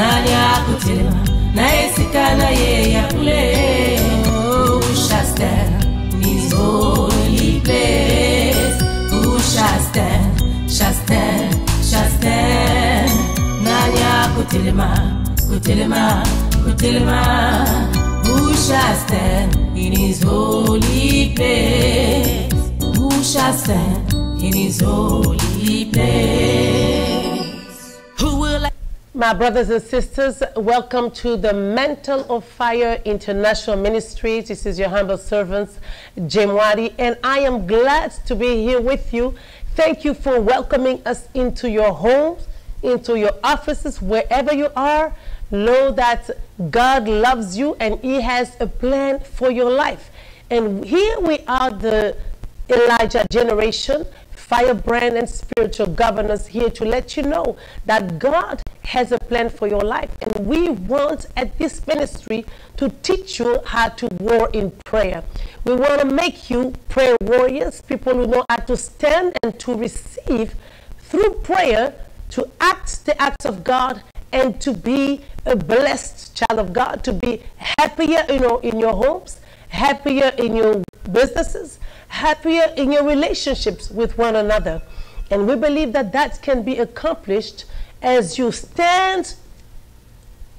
nali akotelema na esika na ye ya kule. Oh, ushaster nisolipes ushaster shaster shaster nali akotelema kotelema kotelema ushaster nisolipes ushaster nisolipes My brothers and sisters, welcome to the Mantle of Fire International Ministries. This is your humble servant, J'Muadi, and I am glad to be here with you. Thank you for welcoming us into your homes, into your offices, wherever you are. Know that God loves you and He has a plan for your life. And here we are, the Elijah generation, firebrand and spiritual governors here to let you know that God has a plan for your life. And we want at this ministry to teach you how to war in prayer. We want to make you prayer warriors, people who know how to stand and to receive through prayer, to act the acts of God and to be a blessed child of God, to be happier you know, in your homes, happier in your businesses, happier in your relationships with one another. And we believe that that can be accomplished as you stand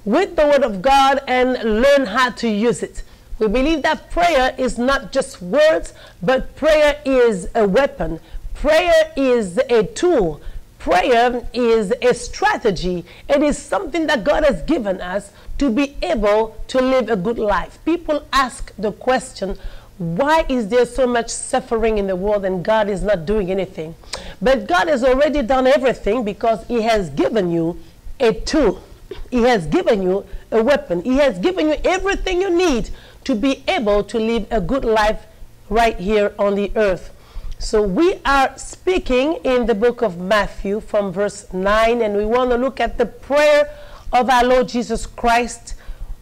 with the Word of God and learn how to use it. We believe that prayer is not just words, but prayer is a weapon. Prayer is a tool. Prayer is a strategy. It is something that God has given us to be able to live a good life. People ask the question, why is there so much suffering in the world and God is not doing anything? But God has already done everything because He has given you a tool. He has given you a weapon. He has given you everything you need to be able to live a good life right here on the earth. So we are speaking in the book of Matthew from verse 9, and we want to look at the prayer of our Lord Jesus Christ,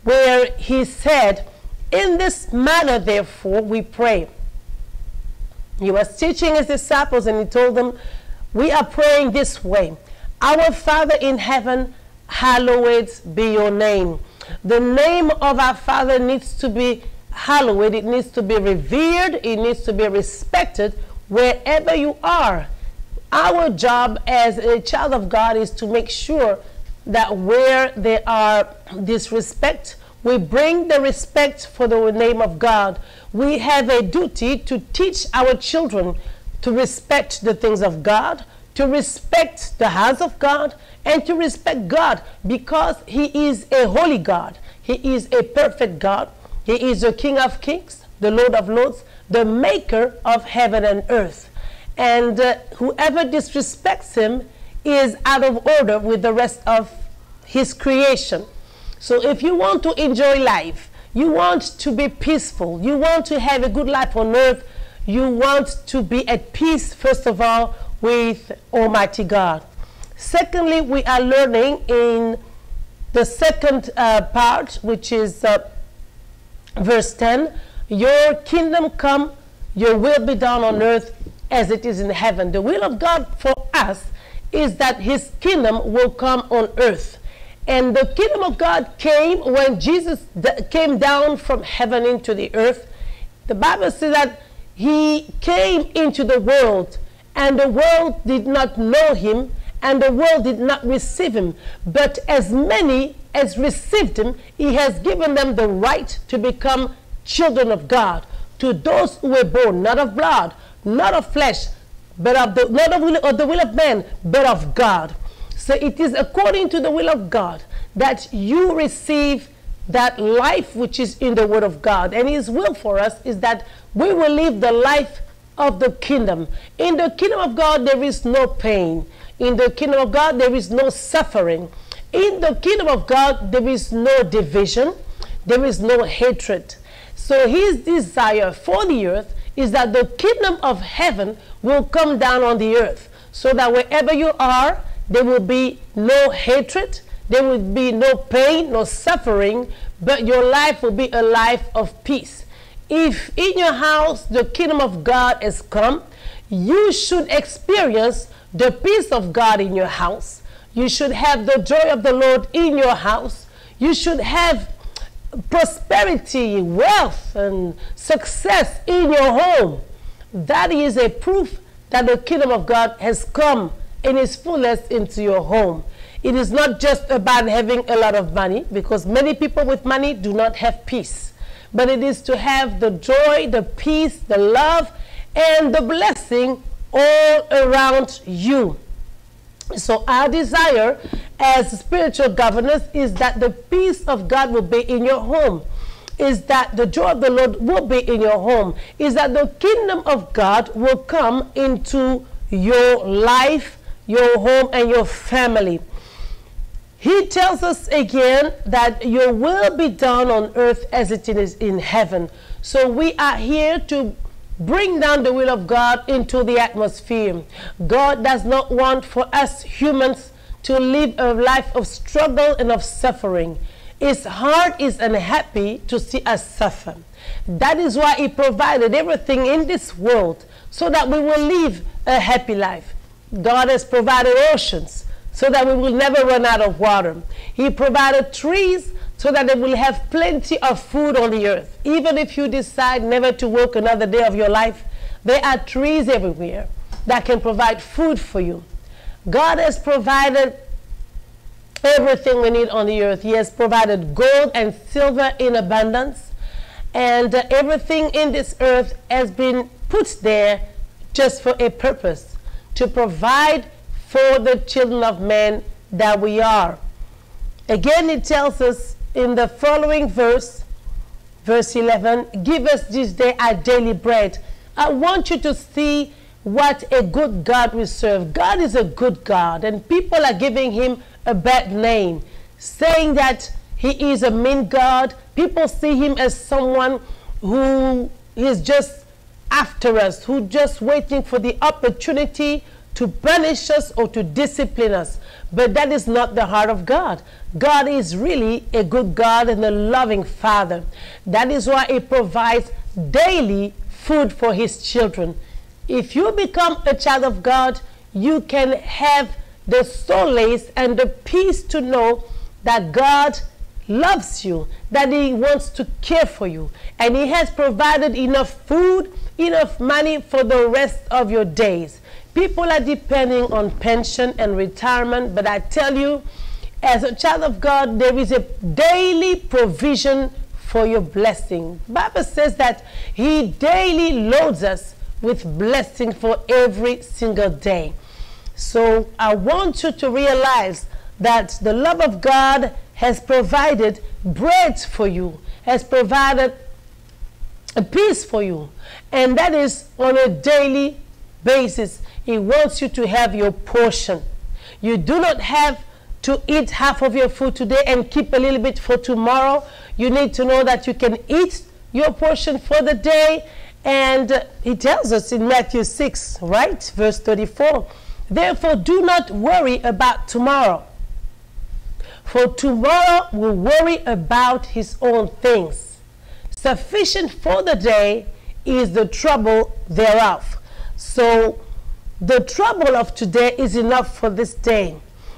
where he said, In this manner, therefore, we pray. He was teaching his disciples, and he told them, We are praying this way Our Father in heaven, hallowed be your name. The name of our Father needs to be hallowed, it needs to be revered, it needs to be respected wherever you are. Our job as a child of God is to make sure that where there are disrespect, we bring the respect for the name of God. We have a duty to teach our children to respect the things of God, to respect the house of God, and to respect God because He is a holy God. He is a perfect God. He is the King of kings, the Lord of lords, the maker of heaven and earth. And uh, whoever disrespects Him is out of order with the rest of His creation. So if you want to enjoy life, you want to be peaceful, you want to have a good life on earth, you want to be at peace, first of all, with Almighty God. Secondly, we are learning in the second uh, part, which is uh, verse 10 Your kingdom come, your will be done on earth as it is in heaven. The will of God for us is that his kingdom will come on earth. And the kingdom of God came when Jesus came down from heaven into the earth. The Bible says that he came into the world, and the world did not know him, and the world did not receive him. But as many as received him, he has given them the right to become children of God. To those who were born not of blood, not of flesh, but of the not of, will, of the will of man, but of God. So it is according to the will of God that you receive that life which is in the Word of God. And His will for us is that we will live the life of the kingdom. In the kingdom of God, there is no pain. In the kingdom of God, there is no suffering. In the kingdom of God, there is no division, there is no hatred. So His desire for the earth is that the kingdom of heaven will come down on the earth so that wherever you are, there will be no hatred, there will be no pain, no suffering, but your life will be a life of peace. If in your house the kingdom of God has come, you should experience the peace of God in your house. You should have the joy of the Lord in your house. You should have prosperity, wealth, and success in your home. That is a proof that the kingdom of God has come in its fullness into your home. It is not just about having a lot of money, because many people with money do not have peace. But it is to have the joy, the peace, the love, and the blessing all around you. So, our desire as spiritual governors is that the peace of God will be in your home, is that the joy of the Lord will be in your home, is that the kingdom of God will come into your life, your home, and your family. He tells us again that your will be done on earth as it is in heaven. So we are here to bring down the will of God into the atmosphere. God does not want for us humans to live a life of struggle and of suffering. His heart is unhappy to see us suffer. That is why He provided everything in this world so that we will live a happy life. God has provided oceans so that we will never run out of water. He provided trees so that they will have plenty of food on the earth. Even if you decide never to work another day of your life, there are trees everywhere that can provide food for you. God has provided everything we need on the earth. He has provided gold and silver in abundance, and uh, everything in this earth has been put there just for a purpose to provide for the children of men that we are. Again, it tells us in the following verse, verse 11, Give us this day our daily bread. I want you to see what a good God we serve. God is a good God, and people are giving him a bad name, saying that he is a mean God. People see him as someone who is just after us, who just waiting for the opportunity to punish us or to discipline us. But that is not the heart of God. God is really a good God and a loving Father. That is why He provides daily food for His children. If you become a child of God, you can have the solace and the peace to know that God loves you, that He wants to care for you, and He has provided enough food, enough money for the rest of your days. People are depending on pension and retirement, but I tell you, as a child of God, there is a daily provision for your blessing. Bible says that He daily loads us with blessing for every single day. So I want you to realize that the love of God has provided bread for you, has provided a peace for you, and that is on a daily basis. He wants you to have your portion. You do not have to eat half of your food today and keep a little bit for tomorrow. You need to know that you can eat your portion for the day. And he tells us in Matthew 6, right? Verse 34. Therefore, do not worry about tomorrow. For tomorrow will worry about his own things. Sufficient for the day is the trouble thereof. So, the trouble of today is enough for this day.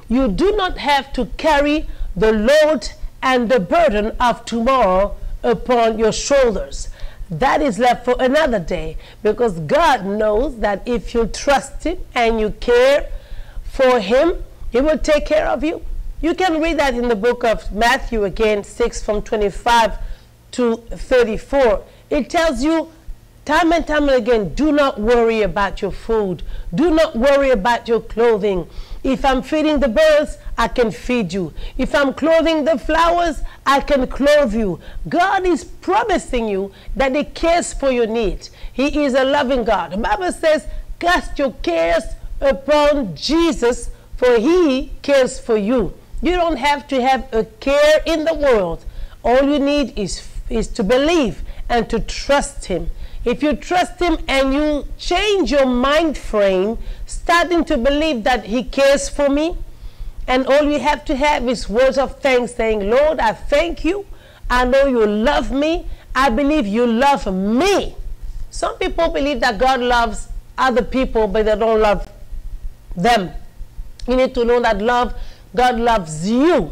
You do not have to carry the load and the burden of tomorrow upon your shoulders. That is left for another day because God knows that if you trust Him and you care for Him, He will take care of you. You can read that in the book of Matthew again, 6 from 25 to 34. It tells you Time and time again, do not worry about your food. Do not worry about your clothing. If I'm feeding the birds, I can feed you. If I'm clothing the flowers, I can clothe you. God is promising you that He cares for your needs. He is a loving God. The Bible says, cast your cares upon Jesus, for He cares for you. You don't have to have a care in the world. All you need is, is to believe and to trust Him. If you trust Him and you change your mind frame, starting to believe that He cares for me, and all you have to have is words of thanks saying, Lord, I thank you. I know you love me. I believe you love me. Some people believe that God loves other people, but they don't love them. You need to know that love God loves you.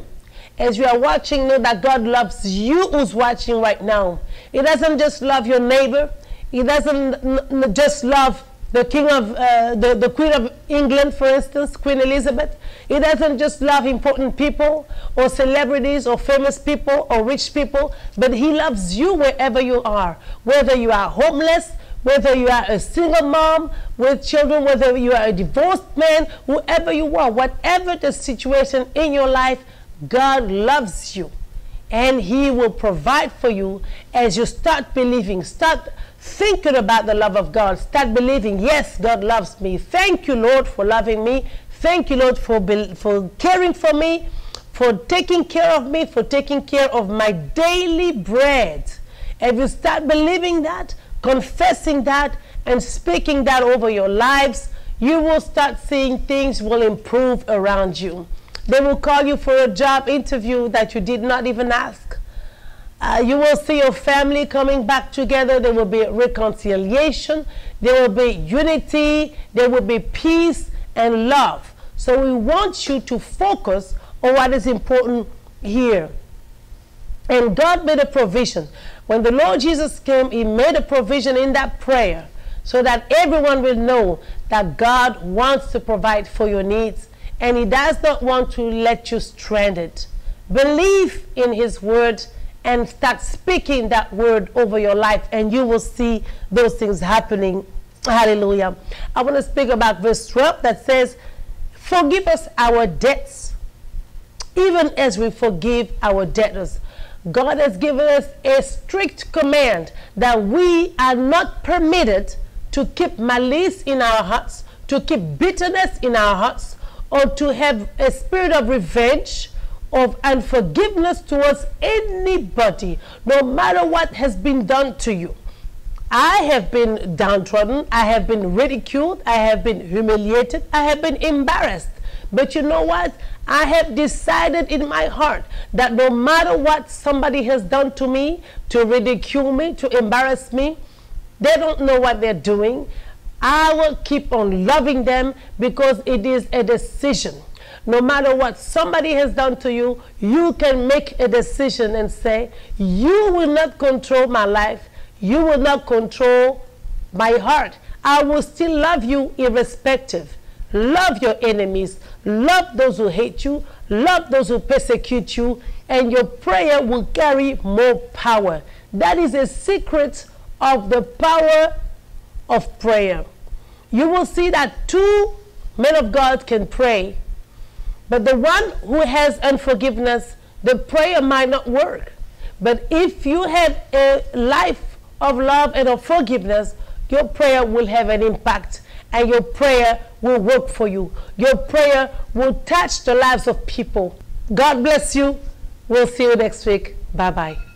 As you are watching, know that God loves you who's watching right now. He doesn't just love your neighbor. He doesn't just love the king of uh, the, the queen of england for instance queen elizabeth he doesn't just love important people or celebrities or famous people or rich people but he loves you wherever you are whether you are homeless whether you are a single mom with children whether you are a divorced man whoever you are whatever the situation in your life god loves you and he will provide for you as you start believing start thinking about the love of God. Start believing, yes, God loves me. Thank you, Lord, for loving me. Thank you, Lord, for, for caring for me, for taking care of me, for taking care of my daily bread. If you start believing that, confessing that, and speaking that over your lives, you will start seeing things will improve around you. They will call you for a job interview that you did not even ask. Uh, you will see your family coming back together. There will be reconciliation. There will be unity. There will be peace and love. So we want you to focus on what is important here. And God made a provision. When the Lord Jesus came, He made a provision in that prayer so that everyone will know that God wants to provide for your needs and He does not want to let you stranded. Believe in His word and start speaking that word over your life, and you will see those things happening. Hallelujah. I want to speak about verse 12 that says, Forgive us our debts, even as we forgive our debtors. God has given us a strict command that we are not permitted to keep malice in our hearts, to keep bitterness in our hearts, or to have a spirit of revenge of unforgiveness towards anybody, no matter what has been done to you. I have been downtrodden, I have been ridiculed, I have been humiliated, I have been embarrassed. But you know what? I have decided in my heart that no matter what somebody has done to me, to ridicule me, to embarrass me, they don't know what they're doing. I will keep on loving them because it is a decision no matter what somebody has done to you, you can make a decision and say, You will not control my life. You will not control my heart. I will still love you irrespective. Love your enemies. Love those who hate you. Love those who persecute you. And your prayer will carry more power. That is a secret of the power of prayer. You will see that two men of God can pray but the one who has unforgiveness, the prayer might not work. But if you have a life of love and of forgiveness, your prayer will have an impact and your prayer will work for you. Your prayer will touch the lives of people. God bless you. We'll see you next week. Bye bye.